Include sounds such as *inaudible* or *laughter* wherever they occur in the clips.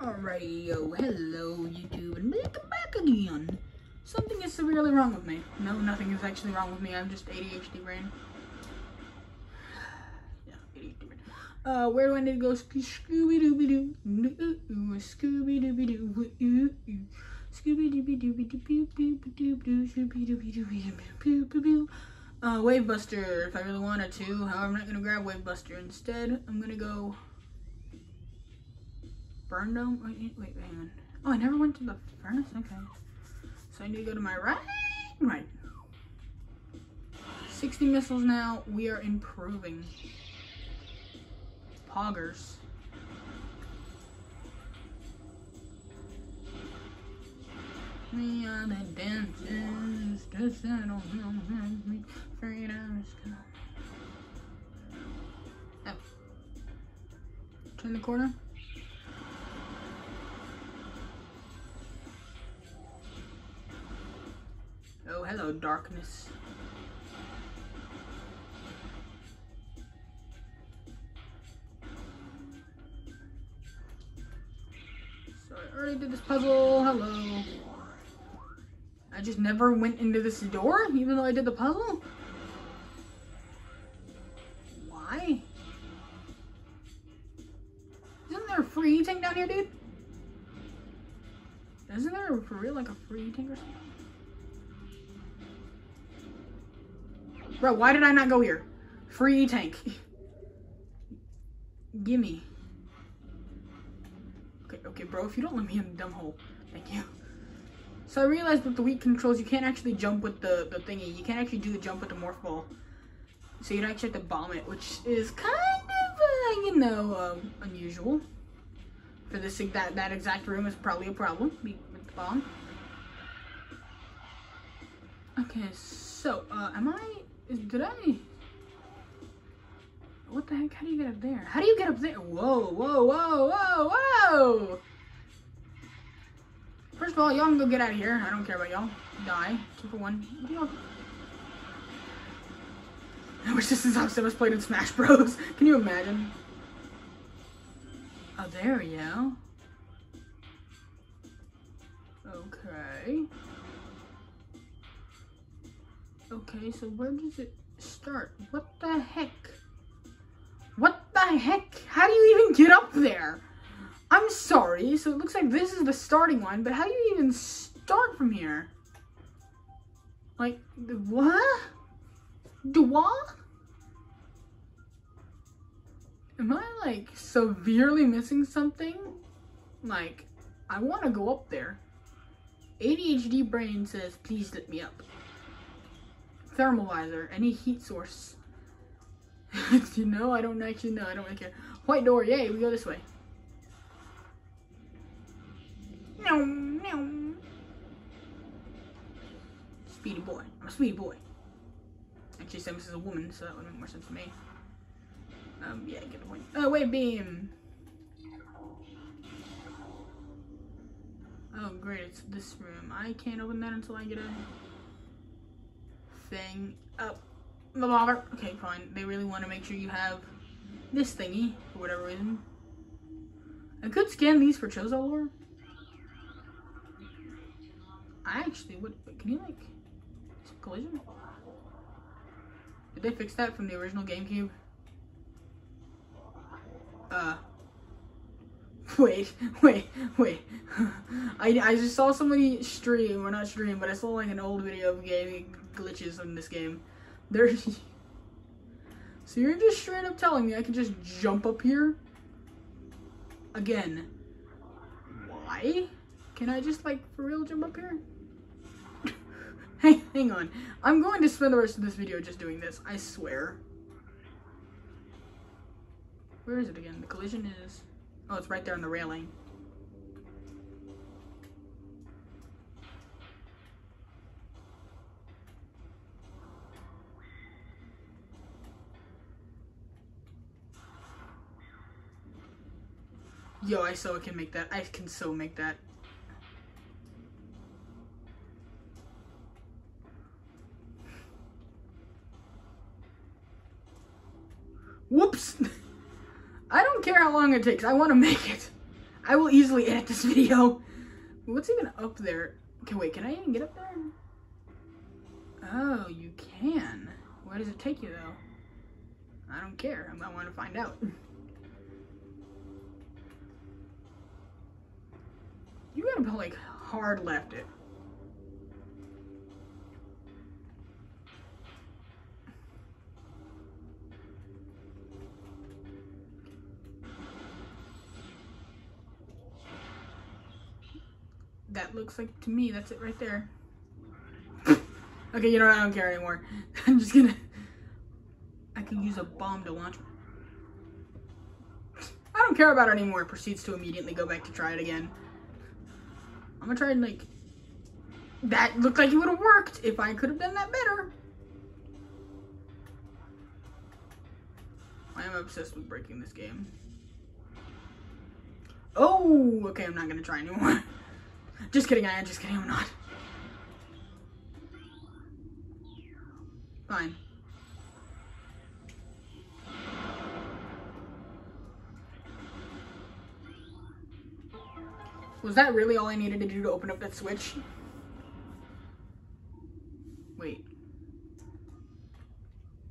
Alright, yo, hello YouTube, and welcome back again. Something is severely wrong with me. No, nothing is actually wrong with me. I'm just ADHD brain. *sighs* Yeah, ADHD brain. Uh, where do I need to go? Scooby Dooby Doo, Scooby Dooby Doo, Scooby Dooby Dooby Doo, Boo Boo Doo Doo, Scooby Dooby Dooby Doo, Boo Boo. Uh, Wave if I really wanted to. However, I'm not gonna grab Wave Buster. Instead, I'm gonna go. Burn Dome? Wait, eh, wait, hang on. Oh, I never went to the furnace? Okay. So I need to go to my right? Right. 60 missiles now. We are improving. Poggers. Me on the dances, just settle down, me, freedom's come. Oh. Turn the corner. Oh, hello, darkness. So I already did this puzzle. Hello. I just never went into this door, even though I did the puzzle? Why? Isn't there a free tank down here, dude? Isn't there for real like a free tank or something? Bro, why did I not go here? Free tank. Gimme. Okay, okay, bro, if you don't let me in the dumb hole. Thank you. So I realized with the weak controls, you can't actually jump with the, the thingy. You can't actually do the jump with the morph ball. So you actually have to bomb it, which is kind of, uh, you know, um, unusual. For this that, that exact room is probably a problem with the bomb. Okay, so, uh, am I did I? What the heck? How do you get up there? How do you get up there? Whoa, whoa, whoa, whoa, whoa! First of all, y'all can go get out of here. I don't care about y'all. Die. Two for one. I wish this is how Samus played in Smash Bros. *laughs* Can you imagine? Oh, there we go. Okay. Okay, so where does it start? What the heck? What the heck? How do you even get up there? I'm sorry, so it looks like this is the starting one, but how do you even start from here? Like, what? Do what? Am I, like, severely missing something? Like, I want to go up there. ADHD brain says, please let me up thermal visor, any heat source. *laughs* You know? I don't actually know. I don't really care. White door, yay, we go this way. No, no. Speedy boy. I'm a speedy boy. Actually, Samus is a woman, so that would make more sense to me. Um, yeah, get the point. Oh, wait, beam. Oh, great, it's this room. I can't open that until I get a thing. Oh, revolver. Okay, fine. They really want to make sure you have this thingy for whatever reason. I could scan these for Chozo lore. I actually would. Can you like collision? Did they fix that from the original GameCube? Uh. *laughs* *laughs* Wait, wait, wait. *laughs* I, I just saw somebody stream, or not stream, but I saw like an old video of gaming glitches in this game. There's... *laughs* so you're just straight up telling me I can just jump up here? Again. Why? Can I just, like, for real jump up here? *laughs* hey, hang on. I'm going to spend the rest of this video just doing this. I swear. Where is it again? The collision is... Oh, it's right there on the railing. Yo, I so can make that. I can so make that. Whoops! *laughs* I don't care how long it takes. I want to make it. I will easily edit this video. What's even up there? Okay, wait, can I even get up there? Oh, you can. Where does it take you, though? I don't care. I want to find out. You gotta like hard left it. That looks like, to me, that's it right there. *laughs* okay, you know what? I don't care anymore. *laughs* I'm just gonna... I can use a bomb to launch... I don't care about it anymore. Proceeds to immediately go back to try it again. I'm gonna try and like... That looked like it would have worked if I could have done that better. I am obsessed with breaking this game. Oh, okay, I'm not gonna try anymore. *laughs* Just kidding, I am just kidding, I'm not. Fine. Was that really all I needed to do to open up that switch? Wait.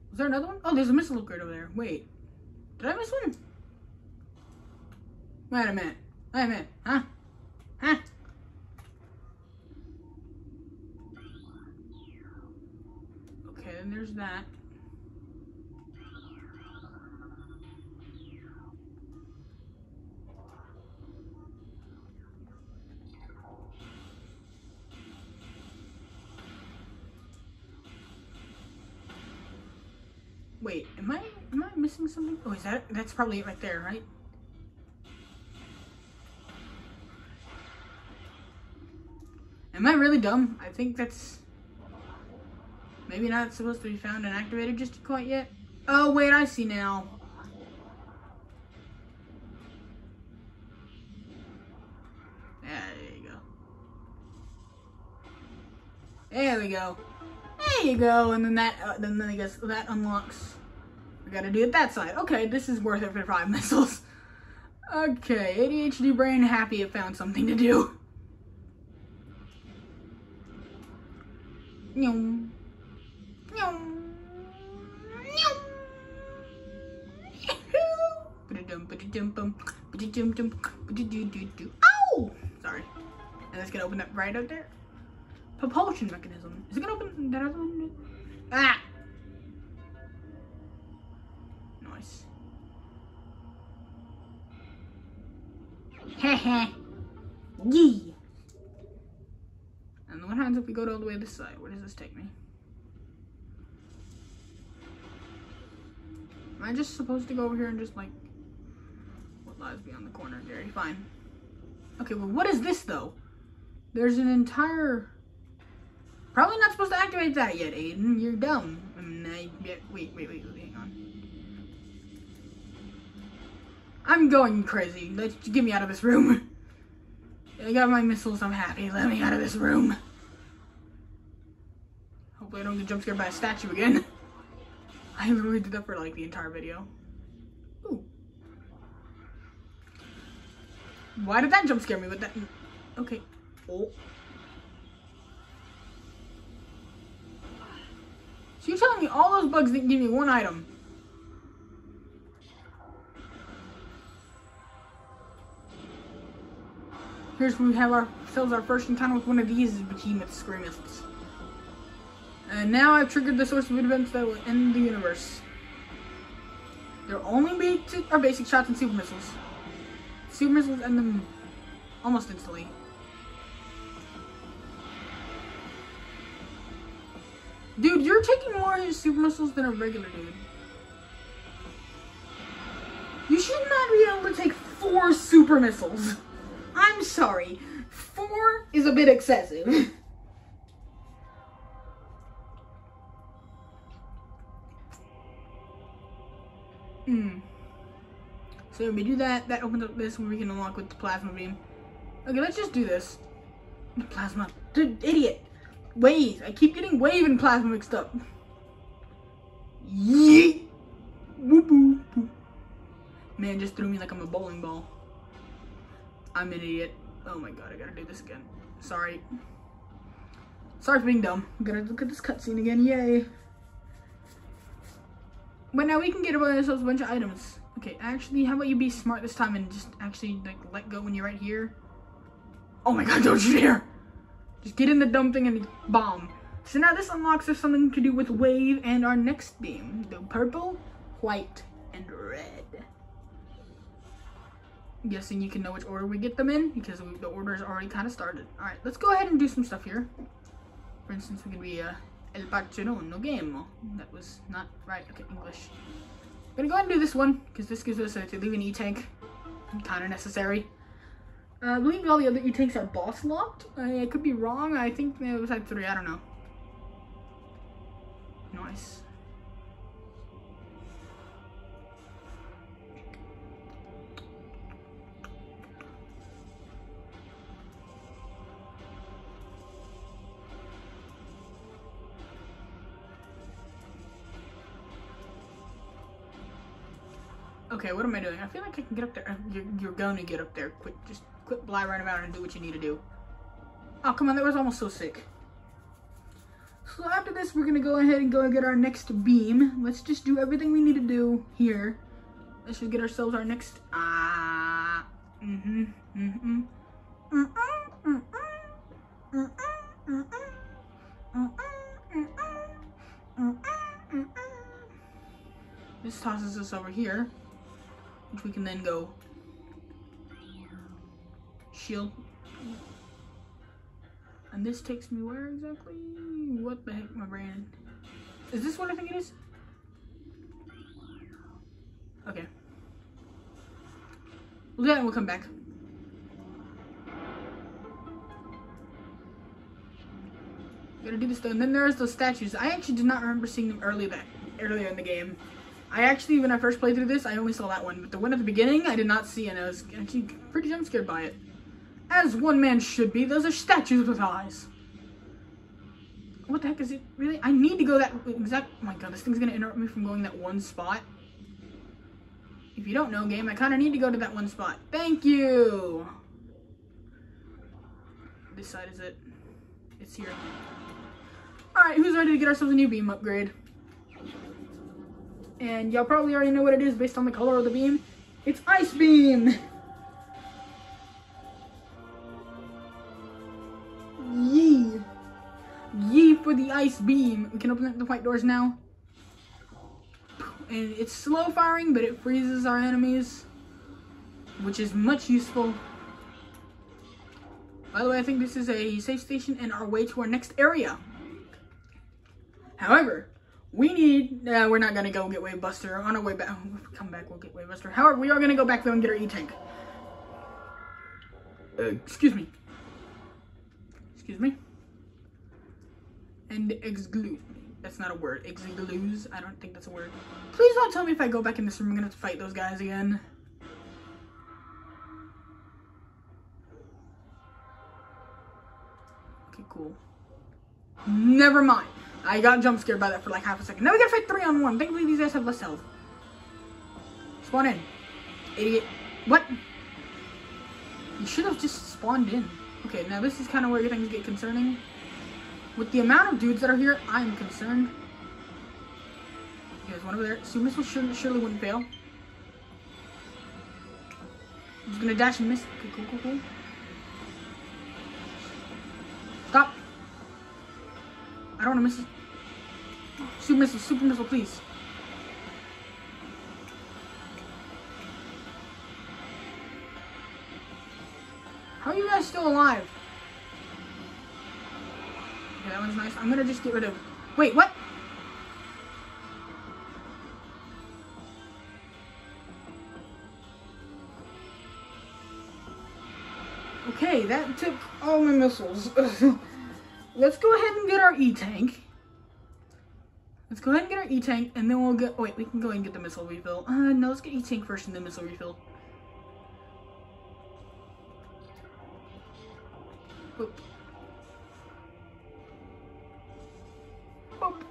Was there another one? Oh, there's a missile upgrade over there. Wait. Did I miss one? Wait a minute. Wait a minute. Huh? Huh? Okay, then there's that. Something? Oh, is that that's probably it right there, right? Am I really dumb? I think that's maybe not supposed to be found and activated just quite yet. Oh wait, I see now. There you go. There we go. There you go, and then that, uh, then I guess that unlocks. We gotta do it that side. Okay, this is worth it for five *laughs* missiles. Okay, ADHD brain happy it found something to do. Ow! Sorry. And that's gonna open that right out there. Propulsion mechanism. Is it gonna open that other one? Ah! *laughs* Yee! And what happens if we go all the way this side? Where does this take me? Am I just supposed to go over here and just like... What lies beyond the corner, Gary? Fine. Okay, well what is this though? There's an entire... Probably not supposed to activate that yet, Aiden. You're dumb. Mm, yeah, wait, wait, wait, wait, I'm going crazy. Let's get me out of this room. *laughs* I got my missiles. I'm happy. Let me out of this room. Hopefully I don't get jump scared by a statue again. *laughs* I literally did that for like the entire video. Ooh. Why did that jump scare me with that? Okay. Oh. So you're telling me all those bugs didn't give me one item? Here's we have ourselves our first encounter with one of these behemoth screamists. And now I've triggered the source of events that will end the universe. There only be are basic shots and super missiles. Super missiles end them almost instantly. Dude, you're taking more super missiles than a regular dude. You should not be able to take four super missiles. I'm sorry. Four is a bit excessive. *laughs* Hmm. So when we do that, that opens up this where we can unlock with the plasma beam. Okay, let's just do this. Plasma. Dude, idiot. Wave. I keep getting wave and plasma mixed up. Yeet. Whoop. Man just threw me like I'm a bowling ball. I'm an idiot. Oh my god, I gotta do this again. Sorry. Sorry for being dumb. I'm gonna look at this cutscene again. Yay. But now we can get ourselves a bunch of items. Okay, actually, how about you be smart this time and just actually like let go when you're right here? Oh my god, *laughs* don't you dare! Just get in the dumb thing and bomb. So now this unlocks us something to do with wave and our next beam. The purple, white, and red. I'm guessing you can know which order we get them in because the order is already kind of started. All right, let's go ahead and do some stuff here. For instance, we can be uh, El no game. That was not right. Okay, English. I'm gonna go ahead and do this one because this gives us a to leave an E-tank. Kind of necessary. Uh, I believe all the other E-tanks are boss locked. I, I could be wrong. I think it was type 3. I don't know. Nice. Okay, what am I doing? I feel like I can get up there. Uh, You're, you're to get up there. Quit, just quit blabbering about and do what you need to do. Oh, come on, that was almost so sick. So after this, we're gonna go ahead and go and get our next beam. Let's just do everything we need to do here. Let's just get ourselves our next, ah, mm-hmm, mm-hmm, mm-hmm. This tosses us over here which we can then go shield. And this takes me where exactly? What the heck, my brain? Is this what I think it is? Okay. We'll do that and we'll come back. Gotta do this though. And then there's those statues. I actually did not remember seeing them earlier that earlier in the game. I actually, when I first played through this, I only saw that one. But the one at the beginning, I did not see, and I was actually pretty jump scared by it. As one man should be, those are statues with eyes. What the heck is it? Really? I need to go that exact... Oh my god, this thing's gonna interrupt me from going that one spot. If you don't know, game, I kind of need to go to that one spot. Thank you! This side is it. It's here. Alright, who's ready to get ourselves a new beam upgrade? And y'all probably already know what it is based on the color of the beam. It's Ice Beam! Yee! Yee for the Ice Beam! We can open up the white doors now. And it's slow firing, but it freezes our enemies. Which is much useful. By the way, I think this is a safe station and our way to our next area. However, we need, uh, we're not gonna go get Wave Buster. On our way back, *laughs* come back, we'll get Wave Buster. However, we are gonna go back though and get our E-Tank. Uh, excuse me. Excuse me. And exclude. That's not a word. Exiglues. I don't think that's a word. Please don't tell me if I go back in this room, I'm gonna have to fight those guys again. Okay, cool. Never mind. I got jump scared by that for like half a second. Now we gotta fight three on one. Thankfully these guys have less health. Spawn in. Idiot. What? You should have just spawned in. Okay, now this is kind of where things get concerning. With the amount of dudes that are here, I'm concerned. There's one over there. Super missile surely, surely wouldn't fail. I'm just gonna dash and miss. Okay, cool, cool, cool. I want to miss it. Super missile, super missile, please. How are you guys still alive? Okay, that one's nice. I'm gonna just get rid of... Wait, what? Okay, that took all my missiles. *laughs* Let's go ahead and get our E-Tank. Let's go ahead and get our E-Tank, and then we'll get- wait, we can go ahead and get the missile refill. Uh, no, let's get E-Tank first and then missile refill. Boop. Boop.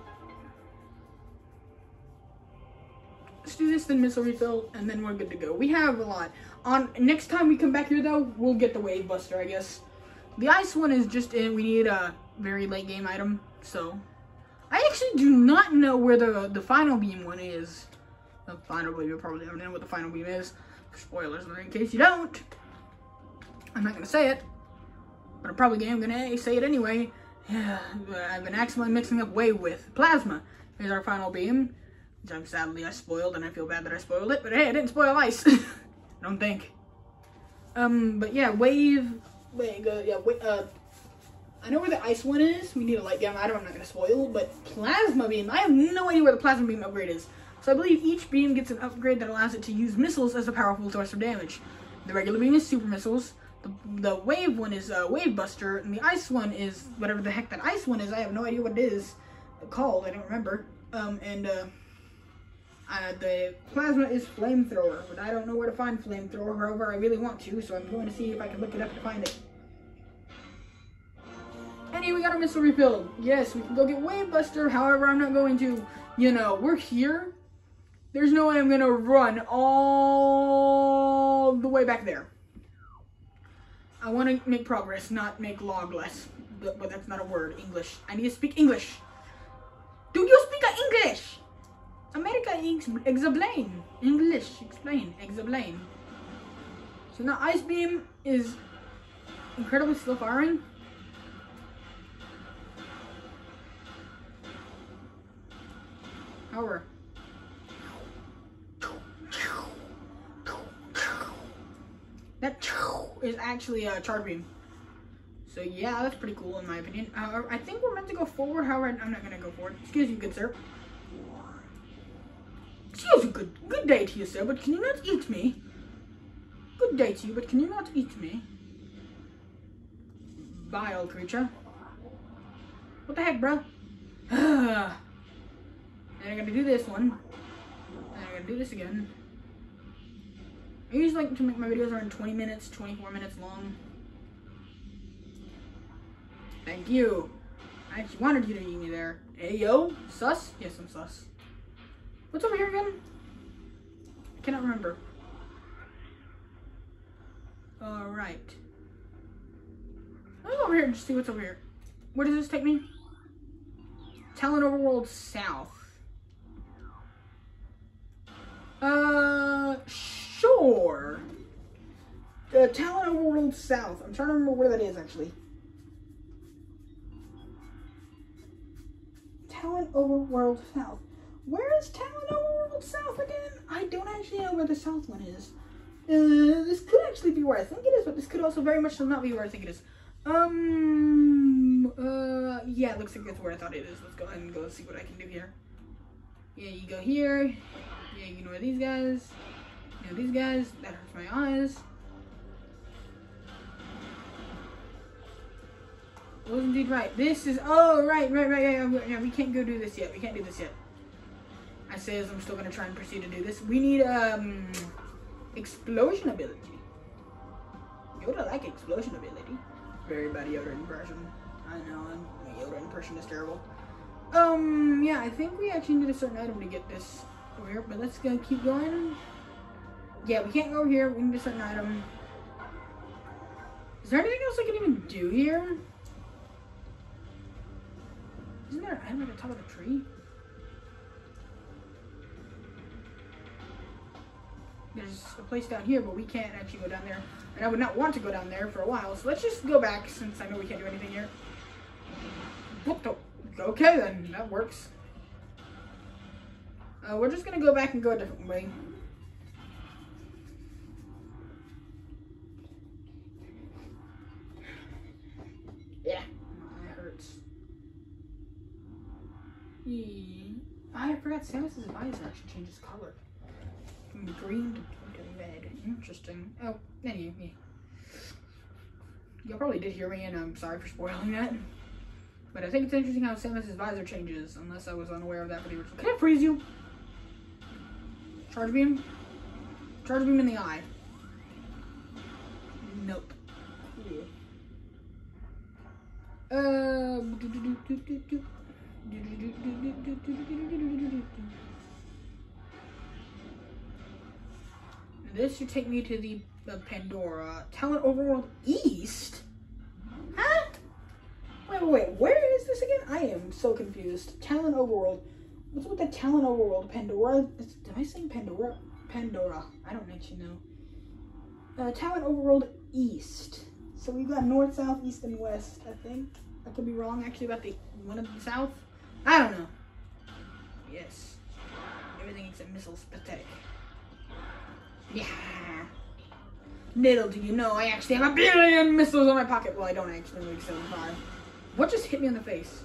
Let's do this, then missile refill, and then we're good to go. We have a lot. On next time we come back here though, we'll get the wave buster, I guess. The ice one is just in. We need a very late game item, so I actually do not know where the the final beam one is. The final beam, you probably don't know what the final beam is. Spoilers, in case you don't. I'm not gonna say it, but I'm probably am gonna say it anyway. Yeah, *sighs* I've been accidentally mixing up wave with plasma. Here's our final beam, which I'm sadly I spoiled, and I feel bad that I spoiled it. But hey, I didn't spoil ice. I *laughs* don't think. Um, but yeah, wave. Wait, uh, yeah, wait, uh, I know where the ice one is. We need a light gun I don't, I'm not gonna spoil, but plasma beam. I have no idea where the plasma beam upgrade is. So I believe each beam gets an upgrade that allows it to use missiles as a powerful source of damage. The regular beam is super missiles. The, the wave one is uh, wave buster, and the ice one is whatever the heck that ice one is. I have no idea what it is called. I don't remember. Um, and uh, uh, the plasma is flamethrower, but I don't know where to find flamethrower. However, I really want to, so I'm going to see if I can look it up to find it. Anyway, we got our missile refilled. Yes, we can go get Wave Buster. However, I'm not going to, you know, we're here. There's no way I'm going to run all the way back there. I want to make progress, not make log less. But, but that's not a word. English. I need to speak English. Do you speak English? America explain. English explain. Explain. So now Ice Beam is incredibly slow firing. However, that is actually a charge beam. So yeah, that's pretty cool in my opinion. Uh, I think we're meant to go forward. However, I'm not gonna go forward. Excuse you, good sir. Excuse you, good good day to you, sir. But can you not eat me? Good day to you, but can you not eat me? Vile creature. What the heck, bro? *sighs* And I'm gonna do this one. And I'm gonna do this again. I usually like to make my videos around 20 minutes, 24 minutes long. Thank you. I actually wanted you to eat me there. Hey, yo. Sus? Yes, I'm sus. What's over here again? I cannot remember. Alright. Let's go over here and just see what's over here. Where does this take me? Tallon Overworld South. Uh, sure. The Tallon Overworld South. I'm trying to remember where that is, actually. Tallon Overworld South. Where is Tallon Overworld South again? I don't actually know where the south one is. Uh, this could actually be where I think it is, but this could also very much not be where I think it is. Um, uh, yeah, it looks like it's where I thought it is. Let's go ahead and go see what I can do here. Yeah, you go here, yeah, you know these guys. You know these guys. That hurts my eyes. was indeed right. This is oh right, right, right, yeah, yeah. We can't go do this yet. We can't do this yet. I says I'm still gonna try and proceed to do this. We need um explosion ability. Yoda like explosion ability. Very bad Yoda impression. I know, my Yoda impression is terrible. Um, yeah, I think we actually need a certain item to get this over here, but let's go keep going. Yeah, we can't go over here. We need a certain item. Is there anything else I can even do here? Isn't there an item at the top of the tree? There's a place down here, but we can't actually go down there. And I would not want to go down there for a while, so let's just go back since I know we can't do anything here. Okay then, that works. Uh, we're just gonna go back and go a different way. Yeah, that hurts. I forgot Samus's visor actually changes color. From green to red. Interesting. Oh, anyway, Y'all probably did hear me, and I'm sorry for spoiling that. But I think it's interesting how Samus's visor changes, unless I was unaware of that for the original. Can I freeze you? Charge beam? Charge beam in the eye. Nope. Uh, this should take me to the Pandora. Tallon Overworld East? Huh? Wait, wait, wait, where is this again? I am so confused. Tallon Overworld. What's with the Tallon Overworld? Pandora? Is, did I say Pandora? Pandora. I don't actually know. Uh, Tallon Overworld East. So we've got north, south, east, and west, I think. I could be wrong actually about the one of the south. I don't know. Yes. Everything except missiles pathetic. Yeah. Little do you know, I actually have a billion missiles in my pocket. Well, I don't actually, like 75. What just hit me in the face?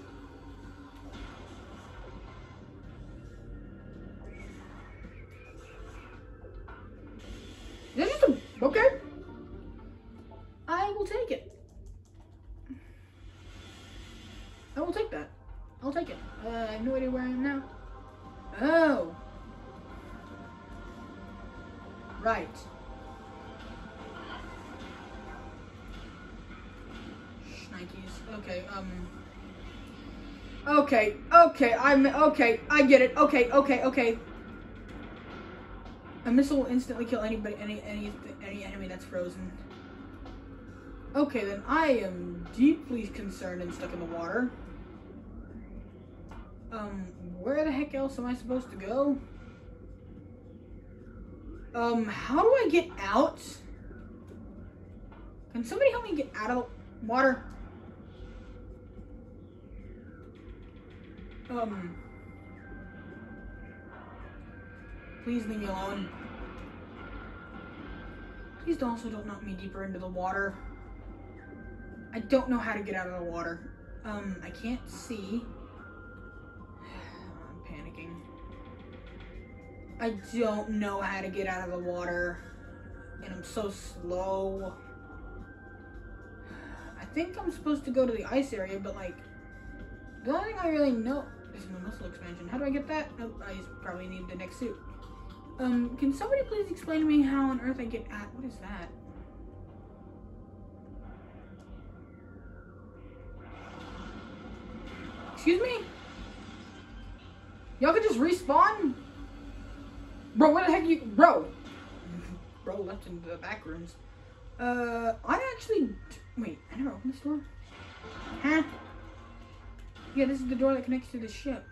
Okay, okay, I'm okay, I get it. Okay, okay, okay. A missile will instantly kill anybody any any any enemy that's frozen. Okay, then I am deeply concerned and stuck in the water. Um, where the heck else am I supposed to go? Um, how do I get out? Can somebody help me get out of the water? Um, please leave me alone. Please don't, also don't knock me deeper into the water. I don't know how to get out of the water. Um, I can't see. *sighs* I'm panicking. I don't know how to get out of the water. And I'm so slow. I think I'm supposed to go to the ice area, but like, the only thing I really know is my muscle expansion. How do I get that? Oh, I probably need the next suit. Um, can somebody please explain to me how on earth I get at, what is that? Excuse me? Y'all could just respawn? Bro, where the heck you, bro? *laughs* bro left in the back rooms. Uh, I actually, wait, I never opened this door? Huh? Yeah, this is the door that connects to the ship.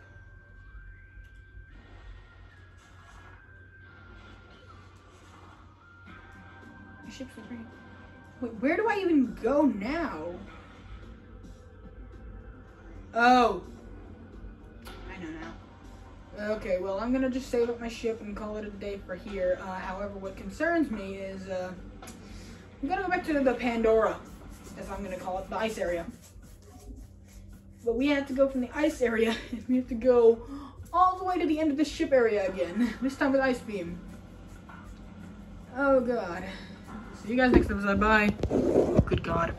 The ship's pretty. Wait, where do I even go now? Oh. I know now. Okay, well, I'm gonna just save up my ship and call it a day for here. Uh, however, what concerns me is, uh, I'm gonna go back to the Pandora, as I'm gonna call it, the ice area. But we have to go from the ice area, *laughs* and we have to go all the way to the end of the ship area again. *laughs* This time with Ice Beam. Oh, God. See you guys next episode. Bye. Good God.